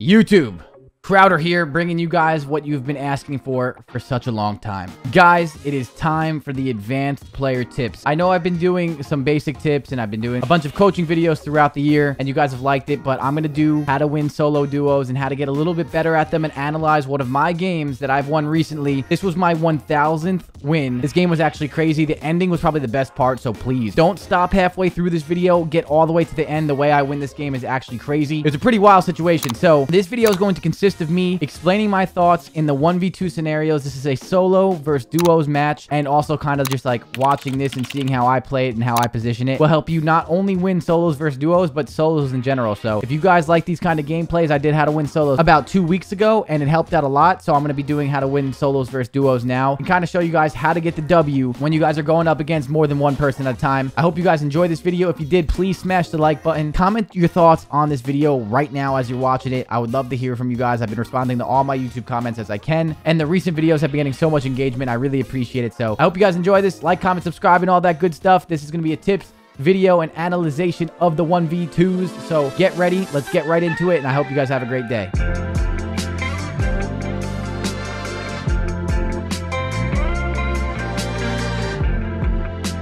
YouTube. Crowder here, bringing you guys what you've been asking for for such a long time. Guys, it is time for the advanced player tips. I know I've been doing some basic tips and I've been doing a bunch of coaching videos throughout the year and you guys have liked it, but I'm going to do how to win solo duos and how to get a little bit better at them and analyze one of my games that I've won recently. This was my 1000th win. This game was actually crazy. The ending was probably the best part, so please don't stop halfway through this video. Get all the way to the end. The way I win this game is actually crazy. It's a pretty wild situation. So this video is going to consist of me explaining my thoughts in the 1v2 scenarios. This is a solo versus duos match and also kind of just like watching this and seeing how I play it and how I position it will help you not only win solos versus duos, but solos in general. So if you guys like these kind of gameplays, I did how to win solos about two weeks ago and it helped out a lot. So I'm going to be doing how to win solos versus duos now and kind of show you guys how to get the W when you guys are going up against more than one person at a time. I hope you guys enjoyed this video. If you did, please smash the like button. Comment your thoughts on this video right now as you're watching it. I would love to hear from you guys. I've been responding to all my YouTube comments as I can. And the recent videos have been getting so much engagement. I really appreciate it. So I hope you guys enjoy this. Like, comment, subscribe, and all that good stuff. This is going to be a tips video and analyzation of the 1v2s. So get ready. Let's get right into it. And I hope you guys have a great day.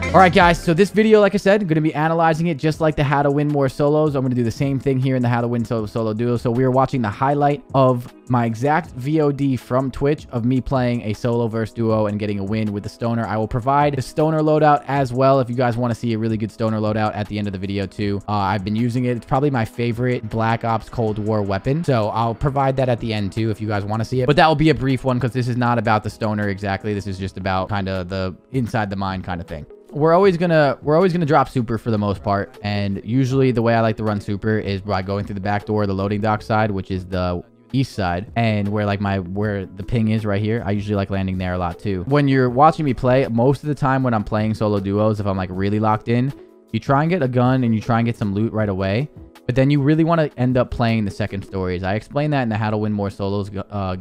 All right, guys. So this video, like I said, I'm going to be analyzing it just like the how to win more solos. I'm going to do the same thing here in the how to win solo, solo duo. So we are watching the highlight of my exact VOD from Twitch of me playing a solo versus duo and getting a win with the stoner. I will provide the stoner loadout as well if you guys want to see a really good stoner loadout at the end of the video too. Uh, I've been using it. It's probably my favorite Black Ops Cold War weapon. So I'll provide that at the end too if you guys want to see it. But that will be a brief one because this is not about the stoner exactly. This is just about kind of the inside the mind kind of thing we're always gonna we're always gonna drop super for the most part. And usually the way i like to run super is by going through the back door the loading dock side which is the east side and where like my where the ping is right here. I usually like landing there a lot too. When you're watching me play most of the time when i'm playing solo duos if i'm like really locked in you try and get a gun and you try and get some loot right away but then you really want to end up playing the second stories. I explained that in the how to win more solos uh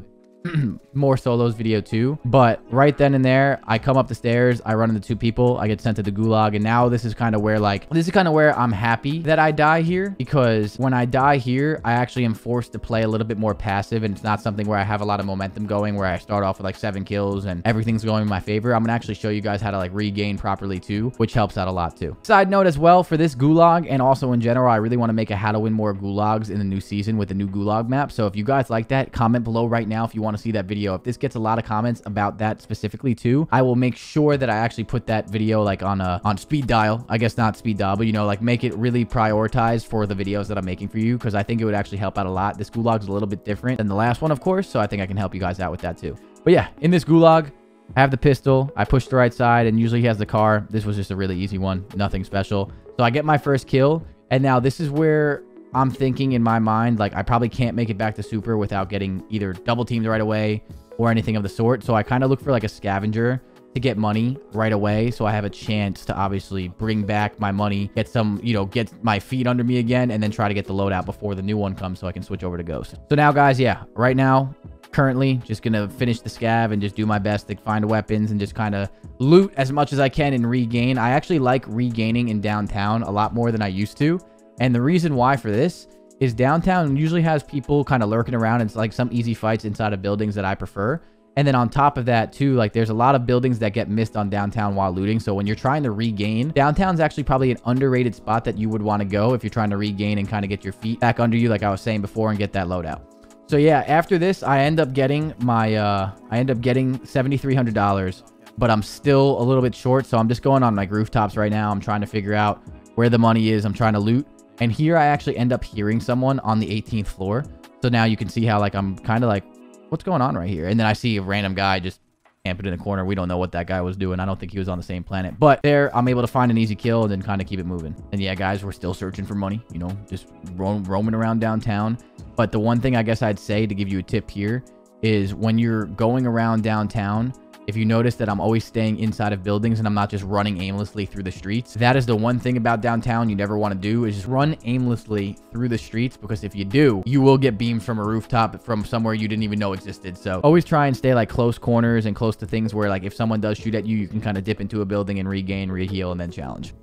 more solos video too. But right then and there, I come up the stairs, I run into two people, I get sent to the gulag. And now this is kind of where like, this is kind of where I'm happy that I die here because when I die here, I actually am forced to play a little bit more passive and it's not something where I have a lot of momentum going where I start off with like seven kills and everything's going in my favor. I'm gonna actually show you guys how to like regain properly too, which helps out a lot too. Side note as well for this gulag and also in general, I really want to make a how to win more gulags in the new season with the new gulag map. So if you guys like that, comment below right now if you want to see that video. If this gets a lot of comments about that specifically too, I will make sure that I actually put that video like on a on speed dial. I guess not speed dial, but you know, like make it really prioritized for the videos that I'm making for you because I think it would actually help out a lot. This gulag is a little bit different than the last one, of course, so I think I can help you guys out with that too. But yeah, in this gulag, I have the pistol. I push the right side, and usually he has the car. This was just a really easy one. Nothing special. So I get my first kill, and now this is where I'm thinking in my mind, like, I probably can't make it back to super without getting either double teamed right away or anything of the sort. So I kind of look for like a scavenger to get money right away so I have a chance to obviously bring back my money, get some, you know, get my feet under me again, and then try to get the loadout before the new one comes so I can switch over to Ghost. So now, guys, yeah, right now, currently, just to finish the scav and just do my best to find weapons and just kind of loot as much as I can and regain. I actually like regaining in downtown a lot more than I used to. And the reason why for this is downtown usually has people kind of lurking around. It's like some easy fights inside of buildings that I prefer. And then on top of that too, like there's a lot of buildings that get missed on downtown while looting. So when you're trying to regain, downtown's actually probably an underrated spot that you would want to go if you're trying to regain and kind of get your feet back under you, like I was saying before, and get that loadout. So yeah, after this, I end up getting my, uh, I end up getting $7,300, but I'm still a little bit short. So I'm just going on like rooftops right now. I'm trying to figure out where the money is. I'm trying to loot. And here I actually end up hearing someone on the 18th floor. So now you can see how like I'm kind of like, what's going on right here? And then I see a random guy just camping in the corner. We don't know what that guy was doing. I don't think he was on the same planet. But there, I'm able to find an easy kill and then kind of keep it moving. And yeah, guys, we're still searching for money, you know, just ro roaming around downtown. But the one thing I guess I'd say to give you a tip here is when you're going around downtown, if you notice that I'm always staying inside of buildings and I'm not just running aimlessly through the streets, that is the one thing about downtown you never want to do is just run aimlessly through the streets because if you do, you will get beamed from a rooftop from somewhere you didn't even know existed. So always try and stay like close corners and close to things where like if someone does shoot at you, you can kind of dip into a building and regain, reheal, and then challenge.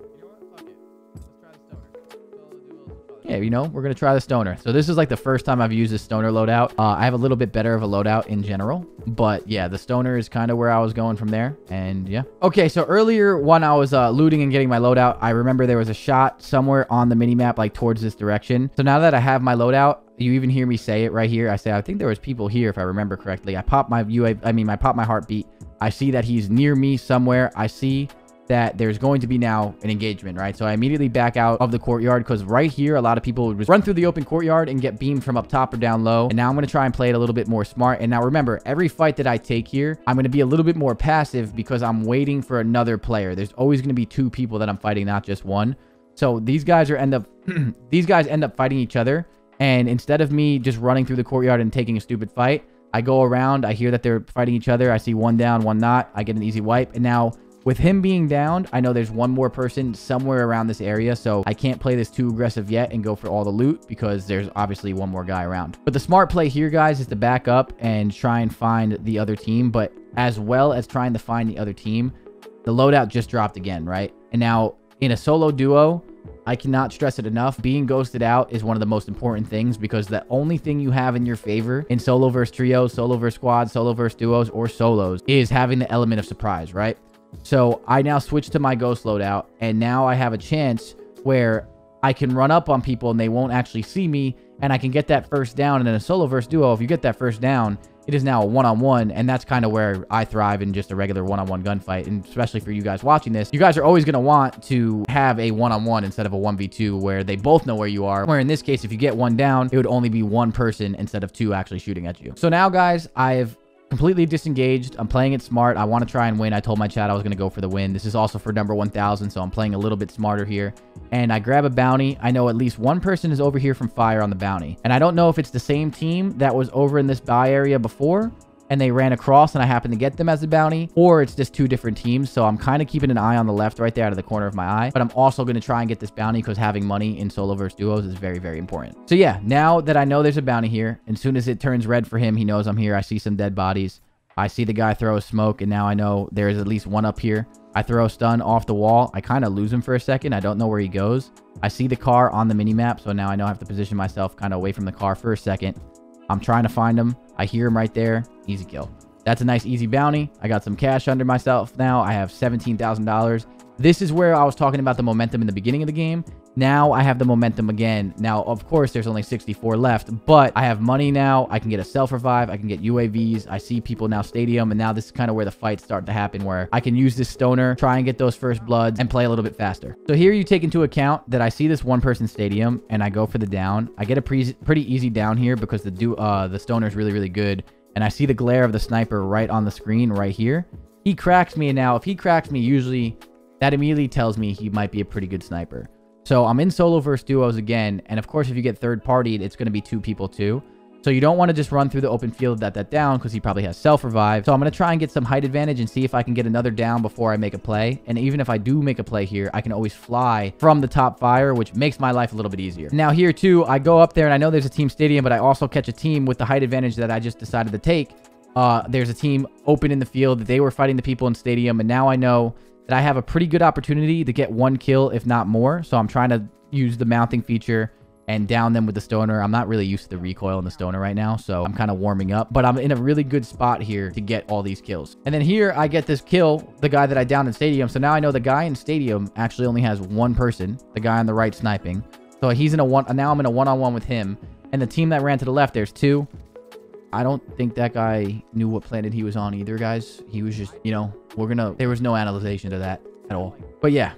Yeah, you know, we're going to try the stoner. So this is like the first time I've used the stoner loadout. Uh, I have a little bit better of a loadout in general, but yeah, the stoner is kind of where I was going from there. And yeah. Okay, so earlier when I was uh, looting and getting my loadout, I remember there was a shot somewhere on the mini map, like towards this direction. So now that I have my loadout, you even hear me say it right here. I say, I think there was people here, if I remember correctly. I pop my UA, I mean, I pop my heartbeat. I see that he's near me somewhere. I see that there's going to be now an engagement, right? So I immediately back out of the courtyard because right here, a lot of people would run through the open courtyard and get beamed from up top or down low. And now I'm going to try and play it a little bit more smart. And now remember, every fight that I take here, I'm going to be a little bit more passive because I'm waiting for another player. There's always going to be two people that I'm fighting, not just one. So these guys are end up, these guys end up fighting each other. And instead of me just running through the courtyard and taking a stupid fight, I go around, I hear that they're fighting each other. I see one down, one not. I get an easy wipe. And now with him being downed, I know there's one more person somewhere around this area, so I can't play this too aggressive yet and go for all the loot because there's obviously one more guy around. But the smart play here, guys, is to back up and try and find the other team, but as well as trying to find the other team, the loadout just dropped again, right? And now in a solo duo, I cannot stress it enough. Being ghosted out is one of the most important things because the only thing you have in your favor in solo versus trios, solo versus squads, solo versus duos, or solos is having the element of surprise, right? So I now switch to my ghost loadout, and now I have a chance where I can run up on people and they won't actually see me, and I can get that first down. And in a solo versus duo, if you get that first down, it is now a one-on-one, and that's kind of where I thrive in just a regular one-on-one gunfight. And especially for you guys watching this, you guys are always going to want to have a one-on-one instead of a 1v2 where they both know where you are. Where in this case, if you get one down, it would only be one person instead of two actually shooting at you. So now, guys, I've completely disengaged. I'm playing it smart. I want to try and win. I told my chat I was going to go for the win. This is also for number 1000, so I'm playing a little bit smarter here. And I grab a bounty. I know at least one person is over here from fire on the bounty. And I don't know if it's the same team that was over in this buy area before, and they ran across and I happened to get them as a bounty, or it's just two different teams. So I'm kind of keeping an eye on the left right there out of the corner of my eye. But I'm also going to try and get this bounty because having money in solo versus duos is very, very important. So yeah, now that I know there's a bounty here, as soon as it turns red for him, he knows I'm here. I see some dead bodies. I see the guy throw a smoke, and now I know there's at least one up here. I throw a stun off the wall. I kind of lose him for a second. I don't know where he goes. I see the car on the mini map, so now I know I have to position myself kind of away from the car for a second. I'm trying to find him. I hear him right there. Easy kill. That's a nice easy bounty. I got some cash under myself now. I have $17,000. This is where I was talking about the momentum in the beginning of the game. Now I have the momentum again. Now, of course, there's only 64 left, but I have money now. I can get a self-revive. I can get UAVs. I see people now stadium, and now this is kind of where the fights start to happen, where I can use this stoner, try and get those first bloods, and play a little bit faster. So here you take into account that I see this one-person stadium, and I go for the down. I get a pre pretty easy down here because the, do uh, the stoner is really, really good, and I see the glare of the sniper right on the screen right here. He cracks me, and now if he cracks me, usually that immediately tells me he might be a pretty good sniper. So I'm in solo versus duos again. And of course, if you get third partied, it's going to be two people too. So you don't want to just run through the open field that that down because he probably has self-revive. So I'm going to try and get some height advantage and see if I can get another down before I make a play. And even if I do make a play here, I can always fly from the top fire, which makes my life a little bit easier. Now here too, I go up there and I know there's a team stadium, but I also catch a team with the height advantage that I just decided to take. Uh, there's a team open in the field. That they were fighting the people in stadium. And now I know that I have a pretty good opportunity to get one kill, if not more. So I'm trying to use the mounting feature and down them with the stoner. I'm not really used to the recoil in the stoner right now, so I'm kind of warming up. But I'm in a really good spot here to get all these kills. And then here, I get this kill, the guy that I downed in Stadium. So now I know the guy in Stadium actually only has one person, the guy on the right sniping. So he's in a one, now I'm in a one-on-one -on -one with him. And the team that ran to the left, there's two. I don't think that guy knew what planet he was on either, guys. He was just, you know, we're gonna, there was no analyzation to that at all. But yeah,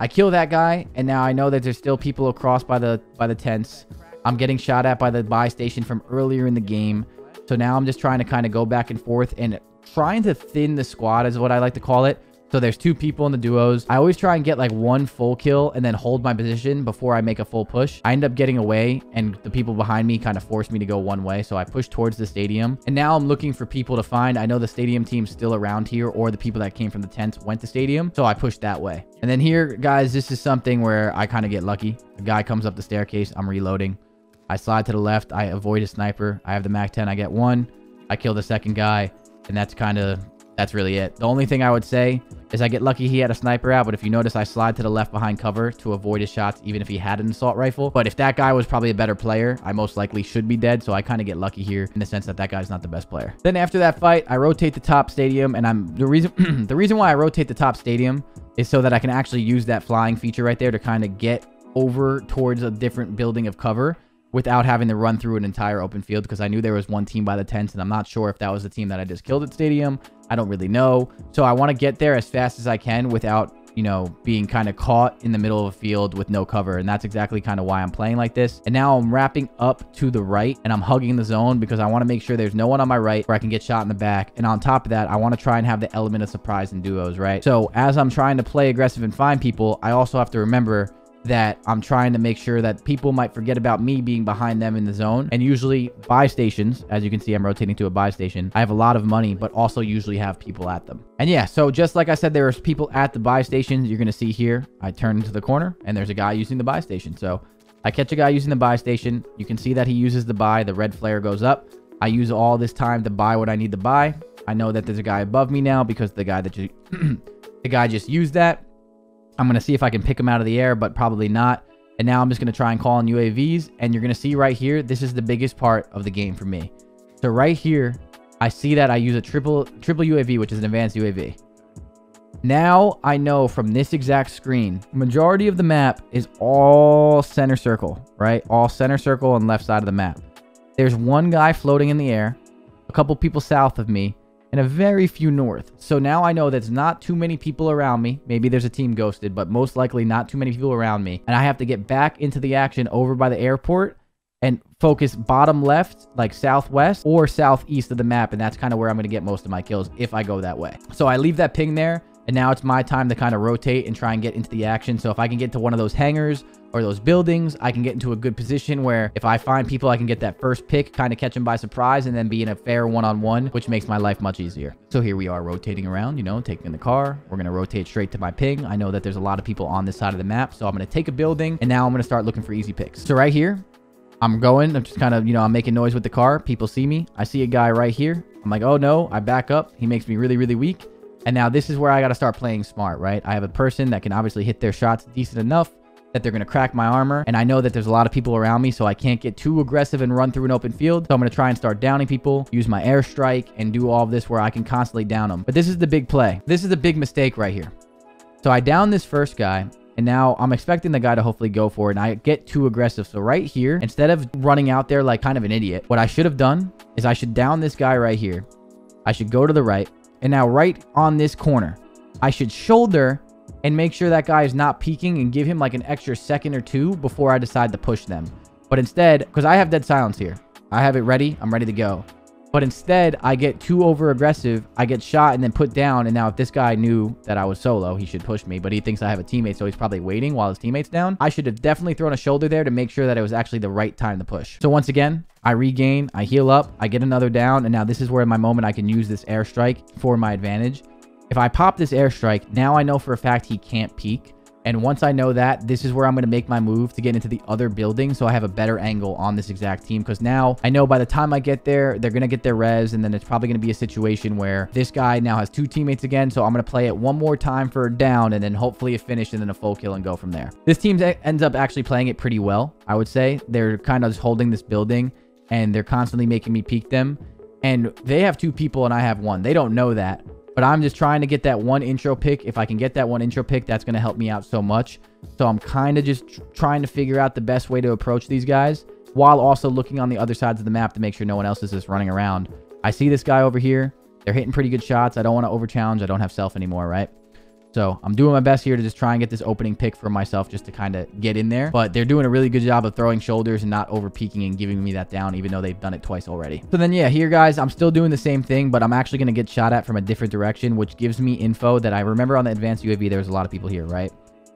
I kill that guy, and now I know that there's still people across by the, by the tents. I'm getting shot at by the buy station from earlier in the game. So now I'm just trying to kind of go back and forth and trying to thin the squad is what I like to call it. So there's two people in the duos. I always try and get like one full kill and then hold my position before I make a full push. I end up getting away and the people behind me kind of forced me to go one way. So I push towards the stadium and now I'm looking for people to find. I know the stadium team's still around here or the people that came from the tents went to stadium. So I pushed that way. And then here, guys, this is something where I kind of get lucky. A guy comes up the staircase. I'm reloading. I slide to the left. I avoid a sniper. I have the MAC-10. I get one. I kill the second guy. And that's kind of that's really it. The only thing I would say is I get lucky he had a sniper out, but if you notice, I slide to the left behind cover to avoid his shots, even if he had an assault rifle. But if that guy was probably a better player, I most likely should be dead, so I kind of get lucky here in the sense that that guy's not the best player. Then after that fight, I rotate the top stadium, and I'm the reason the reason why I rotate the top stadium is so that I can actually use that flying feature right there to kind of get over towards a different building of cover without having to run through an entire open field because I knew there was one team by the tents and I'm not sure if that was the team that I just killed at stadium. I don't really know. So I want to get there as fast as I can without, you know, being kind of caught in the middle of a field with no cover. And that's exactly kind of why I'm playing like this. And now I'm wrapping up to the right and I'm hugging the zone because I want to make sure there's no one on my right where I can get shot in the back. And on top of that, I want to try and have the element of surprise in duos, right? So as I'm trying to play aggressive and find people, I also have to remember that I'm trying to make sure that people might forget about me being behind them in the zone. And usually buy stations, as you can see, I'm rotating to a buy station. I have a lot of money, but also usually have people at them. And yeah, so just like I said, there's people at the buy stations. You're going to see here, I turn into the corner and there's a guy using the buy station. So I catch a guy using the buy station. You can see that he uses the buy. The red flare goes up. I use all this time to buy what I need to buy. I know that there's a guy above me now because the guy that you, the guy just used that. I'm going to see if I can pick them out of the air, but probably not. And now I'm just going to try and call on UAVs. And you're going to see right here, this is the biggest part of the game for me. So right here, I see that I use a triple triple UAV, which is an advanced UAV. Now I know from this exact screen, majority of the map is all center circle, right? All center circle and left side of the map. There's one guy floating in the air, a couple people south of me, and a very few north. So now I know that's not too many people around me. Maybe there's a team ghosted, but most likely not too many people around me. And I have to get back into the action over by the airport and focus bottom left, like southwest or southeast of the map. And that's kind of where I'm going to get most of my kills if I go that way. So I leave that ping there. And now it's my time to kind of rotate and try and get into the action. So if I can get to one of those hangars or those buildings, I can get into a good position where if I find people, I can get that first pick, kind of catch them by surprise, and then be in a fair one-on-one, -on -one, which makes my life much easier. So here we are rotating around, you know, taking the car. We're going to rotate straight to my ping. I know that there's a lot of people on this side of the map, so I'm going to take a building, and now I'm going to start looking for easy picks. So right here, I'm going. I'm just kind of, you know, I'm making noise with the car. People see me. I see a guy right here. I'm like, oh no, I back up. He makes me really, really weak. And now this is where I got to start playing smart, right? I have a person that can obviously hit their shots decent enough that they're going to crack my armor. And I know that there's a lot of people around me, so I can't get too aggressive and run through an open field. So I'm going to try and start downing people, use my airstrike, and do all of this where I can constantly down them. But this is the big play. This is the big mistake right here. So I down this first guy, and now I'm expecting the guy to hopefully go for it, and I get too aggressive. So right here, instead of running out there like kind of an idiot, what I should have done is I should down this guy right here. I should go to the right. And now right on this corner, I should shoulder and make sure that guy is not peeking and give him like an extra second or two before I decide to push them. But instead, because I have dead silence here, I have it ready. I'm ready to go. But instead, I get too over aggressive. I get shot and then put down. And now if this guy knew that I was solo, he should push me. But he thinks I have a teammate, so he's probably waiting while his teammate's down. I should have definitely thrown a shoulder there to make sure that it was actually the right time to push. So once again, I regain, I heal up, I get another down. And now this is where in my moment I can use this airstrike for my advantage. If I pop this airstrike, now I know for a fact he can't peek. And once I know that, this is where I'm going to make my move to get into the other building so I have a better angle on this exact team. Because now I know by the time I get there, they're going to get their res. And then it's probably going to be a situation where this guy now has two teammates again. So I'm going to play it one more time for a down and then hopefully a finish and then a full kill and go from there. This team ends up actually playing it pretty well, I would say. They're kind of just holding this building and they're constantly making me peek them. And they have two people and I have one. They don't know that. But I'm just trying to get that one intro pick. If I can get that one intro pick, that's going to help me out so much. So I'm kind of just tr trying to figure out the best way to approach these guys while also looking on the other sides of the map to make sure no one else is just running around. I see this guy over here. They're hitting pretty good shots. I don't want to over challenge. I don't have self anymore, right? So I'm doing my best here to just try and get this opening pick for myself just to kind of get in there. But they're doing a really good job of throwing shoulders and not over peeking and giving me that down, even though they've done it twice already. So then, yeah, here, guys, I'm still doing the same thing, but I'm actually going to get shot at from a different direction, which gives me info that I remember on the advanced UAV, there was a lot of people here, right?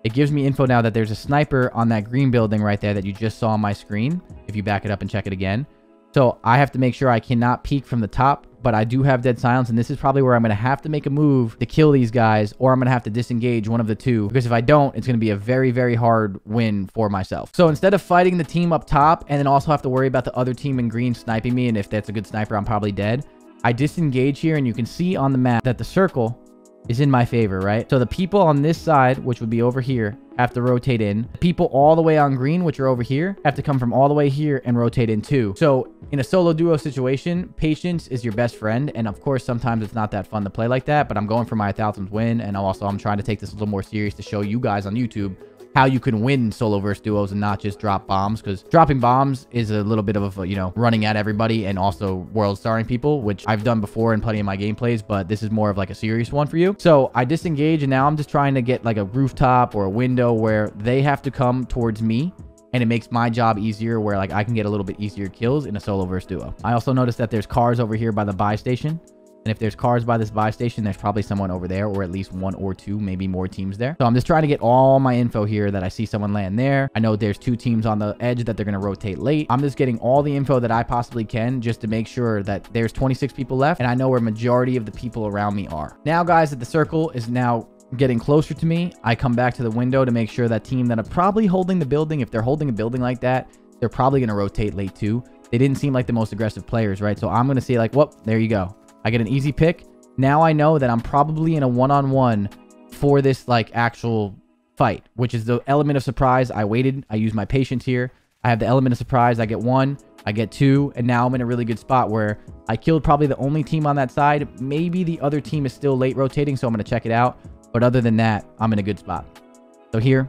It gives me info now that there's a sniper on that green building right there that you just saw on my screen, if you back it up and check it again. So I have to make sure I cannot peek from the top but I do have dead silence, and this is probably where I'm going to have to make a move to kill these guys, or I'm going to have to disengage one of the two, because if I don't, it's going to be a very, very hard win for myself. So instead of fighting the team up top, and then also have to worry about the other team in green sniping me, and if that's a good sniper, I'm probably dead, I disengage here and you can see on the map that the circle is in my favor, right? So the people on this side, which would be over here, have to rotate in. People all the way on green, which are over here, have to come from all the way here and rotate in too. So in a solo duo situation, patience is your best friend. And of course, sometimes it's not that fun to play like that, but I'm going for my 1000th win. And also I'm trying to take this a little more serious to show you guys on YouTube how you can win solo versus duos and not just drop bombs because dropping bombs is a little bit of a you know running at everybody and also world starring people which i've done before in plenty of my gameplays but this is more of like a serious one for you so i disengage and now i'm just trying to get like a rooftop or a window where they have to come towards me and it makes my job easier where like I can get a little bit easier kills in a solo versus duo. I also noticed that there's cars over here by the buy station. And if there's cars by this buy station, there's probably someone over there or at least one or two, maybe more teams there. So I'm just trying to get all my info here that I see someone land there. I know there's two teams on the edge that they're going to rotate late. I'm just getting all the info that I possibly can just to make sure that there's 26 people left and I know where majority of the people around me are. Now, guys, that the circle is now getting closer to me, I come back to the window to make sure that team that are probably holding the building, if they're holding a building like that, they're probably going to rotate late too. They didn't seem like the most aggressive players, right? So I'm going to see like, whoop, there you go. I get an easy pick. Now I know that I'm probably in a one-on-one for this like actual fight, which is the element of surprise. I waited. I used my patience here. I have the element of surprise. I get one, I get two, and now I'm in a really good spot where I killed probably the only team on that side. Maybe the other team is still late rotating, so I'm going to check it out. But other than that, I'm in a good spot. So here,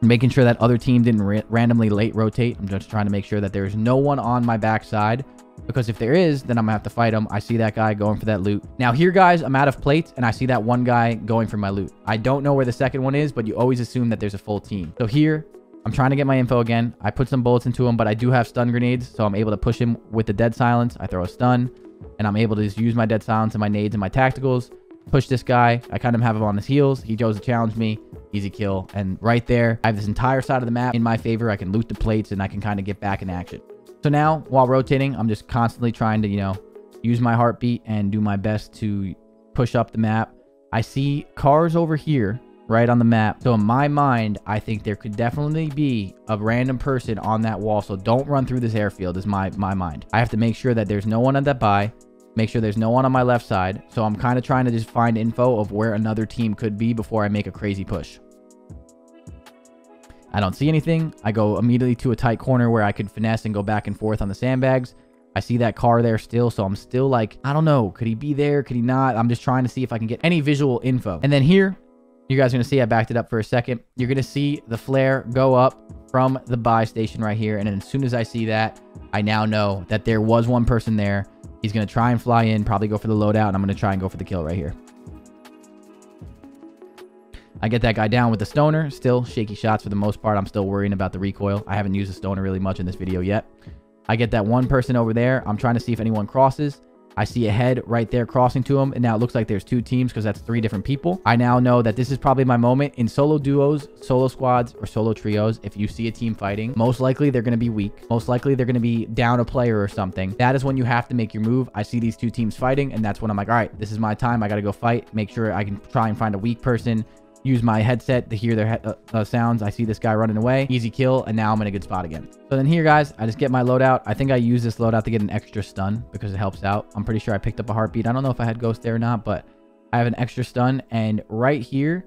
making sure that other team didn't ra randomly late rotate. I'm just trying to make sure that there's no one on my backside because if there is, then I'm gonna have to fight him. I see that guy going for that loot. Now here, guys, I'm out of plates and I see that one guy going for my loot. I don't know where the second one is, but you always assume that there's a full team. So here, I'm trying to get my info again. I put some bullets into him, but I do have stun grenades, so I'm able to push him with the dead silence. I throw a stun, and I'm able to just use my dead silence and my nades and my tacticals. Push this guy. I kind of have him on his heels. He goes to challenge me. Easy kill. And right there, I have this entire side of the map in my favor. I can loot the plates, and I can kind of get back in action. So now, while rotating, I'm just constantly trying to, you know, use my heartbeat and do my best to push up the map. I see cars over here, right on the map. So in my mind, I think there could definitely be a random person on that wall. So don't run through this airfield is my, my mind. I have to make sure that there's no one on that buy. Make sure there's no one on my left side. So I'm kind of trying to just find info of where another team could be before I make a crazy push. I don't see anything. I go immediately to a tight corner where I could finesse and go back and forth on the sandbags. I see that car there still, so I'm still like, I don't know. Could he be there? Could he not? I'm just trying to see if I can get any visual info. And then here, you guys are going to see, I backed it up for a second. You're going to see the flare go up from the buy station right here. And as soon as I see that, I now know that there was one person there. He's going to try and fly in, probably go for the loadout, and I'm going to try and go for the kill right here. I get that guy down with the stoner. Still shaky shots for the most part. I'm still worrying about the recoil. I haven't used the stoner really much in this video yet. I get that one person over there. I'm trying to see if anyone crosses. I see a head right there crossing to him. And now it looks like there's two teams because that's three different people. I now know that this is probably my moment in solo duos, solo squads, or solo trios. If you see a team fighting, most likely they're going to be weak. Most likely they're going to be down a player or something. That is when you have to make your move. I see these two teams fighting and that's when I'm like, all right, this is my time. I got to go fight. Make sure I can try and find a weak person use my headset to hear their uh, uh, sounds. I see this guy running away. Easy kill, and now I'm in a good spot again. So then here, guys, I just get my loadout. I think I use this loadout to get an extra stun because it helps out. I'm pretty sure I picked up a heartbeat. I don't know if I had ghost there or not, but I have an extra stun. And right here,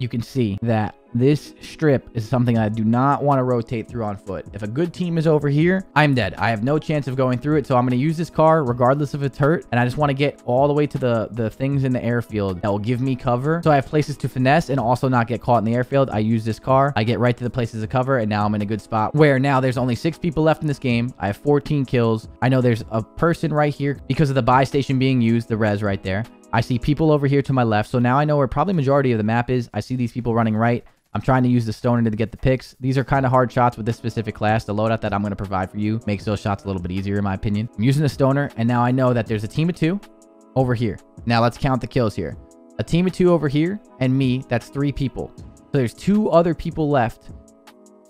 you can see that this strip is something I do not want to rotate through on foot. If a good team is over here, I'm dead. I have no chance of going through it. So I'm going to use this car regardless if it's hurt. And I just want to get all the way to the, the things in the airfield that will give me cover. So I have places to finesse and also not get caught in the airfield. I use this car. I get right to the places of cover. And now I'm in a good spot where now there's only six people left in this game. I have 14 kills. I know there's a person right here because of the buy station being used, the res right there. I see people over here to my left. So now I know where probably majority of the map is. I see these people running right. I'm trying to use the stoner to get the picks. These are kind of hard shots with this specific class. The loadout that I'm going to provide for you makes those shots a little bit easier in my opinion. I'm using the stoner and now I know that there's a team of two over here. Now let's count the kills here. A team of two over here and me, that's three people. So there's two other people left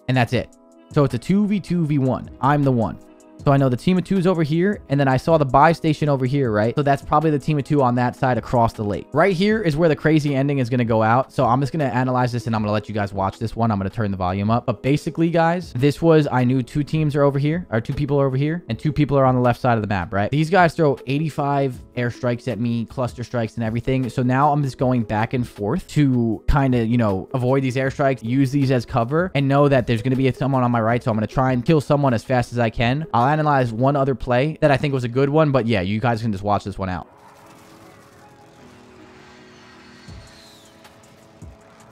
and that's it. So it's a 2v2v1. I'm the one. So I know the team of two is over here, and then I saw the buy station over here, right? So that's probably the team of two on that side across the lake. Right here is where the crazy ending is going to go out. So I'm just going to analyze this, and I'm going to let you guys watch this one. I'm going to turn the volume up. But basically, guys, this was, I knew two teams are over here, or two people are over here, and two people are on the left side of the map, right? These guys throw 85 airstrikes at me, cluster strikes and everything. So now I'm just going back and forth to kind of, you know, avoid these airstrikes, use these as cover, and know that there's going to be someone on my right. So I'm going to try and kill someone as fast as I can. I'll analyze one other play that I think was a good one, but yeah, you guys can just watch this one out.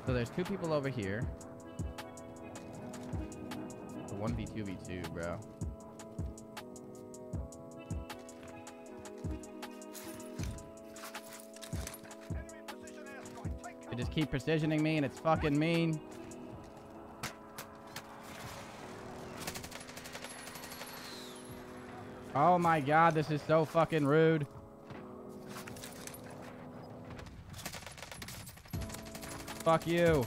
So there's two people over here. The 1v2v2, bro. They just keep precisioning me and it's fucking mean. Oh my god, this is so fucking rude. Fuck you.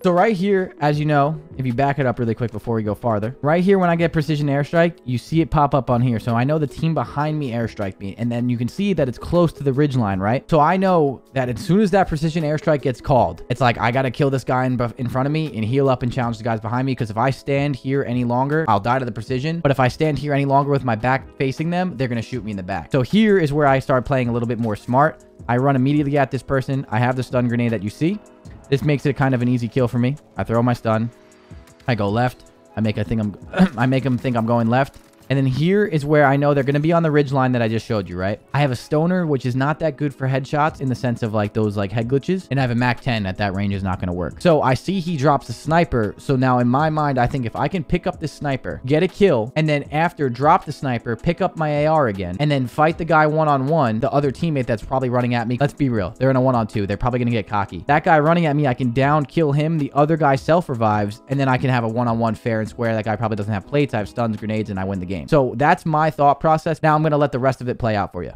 So right here, as you know, if you back it up really quick before we go farther, right here when I get precision airstrike, you see it pop up on here. So I know the team behind me airstrike me, and then you can see that it's close to the ridge line, right? So I know that as soon as that precision airstrike gets called, it's like I got to kill this guy in, in front of me and heal up and challenge the guys behind me because if I stand here any longer, I'll die to the precision. But if I stand here any longer with my back facing them, they're to shoot me in the back. So here is where I start playing a little bit more smart. I run immediately at this person. I have the stun grenade that you see. This makes it kind of an easy kill for me. I throw my stun. I go left. I make I think I'm I make him think I'm going left. And then here is where I know they're going to be on the ridge line that I just showed you, right? I have a stoner, which is not that good for headshots in the sense of like those like head glitches. And I have a MAC 10 at that range is not going to work. So I see he drops a sniper. So now in my mind, I think if I can pick up this sniper, get a kill, and then after drop the sniper, pick up my AR again, and then fight the guy one-on-one, -on -one, the other teammate that's probably running at me. Let's be real. They're in a one-on-two. They're probably going to get cocky. That guy running at me, I can down kill him. The other guy self-revives, and then I can have a one-on-one -on -one fair and square. That guy probably doesn't have plates. I have stuns, grenades, and I win the game. So that's my my thought process. Now I'm going to let the rest of it play out for you.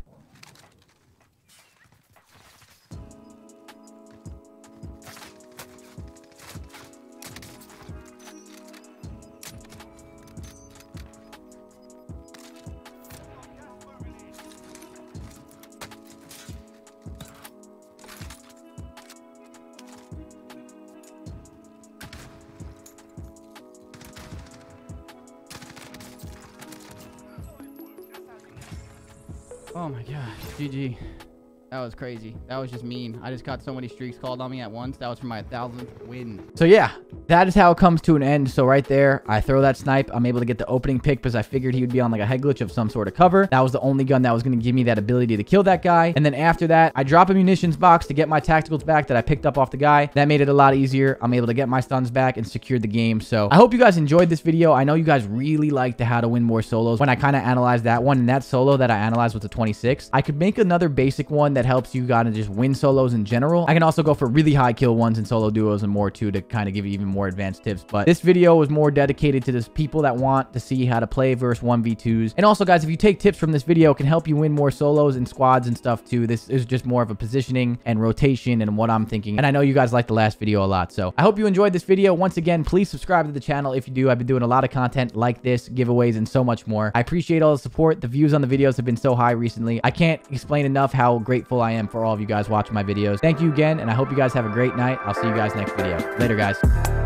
Oh my gosh, GG. That was crazy. That was just mean. I just got so many streaks called on me at once. That was for my thousandth win. So yeah, that is how it comes to an end. So right there, I throw that snipe. I'm able to get the opening pick because I figured he would be on like a head glitch of some sort of cover. That was the only gun that was going to give me that ability to kill that guy. And then after that, I drop a munitions box to get my tacticals back that I picked up off the guy. That made it a lot easier. I'm able to get my stuns back and secure the game. So I hope you guys enjoyed this video. I know you guys really liked the how to win more solos. When I kind of analyzed that one and that solo that I analyzed was the 26, I could make another basic one that helps you guys just win solos in general. I can also go for really high kill ones and solo duos and more too to kind of give you even more advanced tips. But this video was more dedicated to the people that want to see how to play versus 1v2s. And also, guys, if you take tips from this video, it can help you win more solos and squads and stuff too. This is just more of a positioning and rotation and what I'm thinking. And I know you guys liked the last video a lot. So I hope you enjoyed this video. Once again, please subscribe to the channel if you do. I've been doing a lot of content like this, giveaways, and so much more. I appreciate all the support. The views on the videos have been so high recently. I can't explain enough how grateful I am for all of you guys watching my videos. Thank you again, and I hope you guys have a great night. I'll see you guys next video. Later, guys.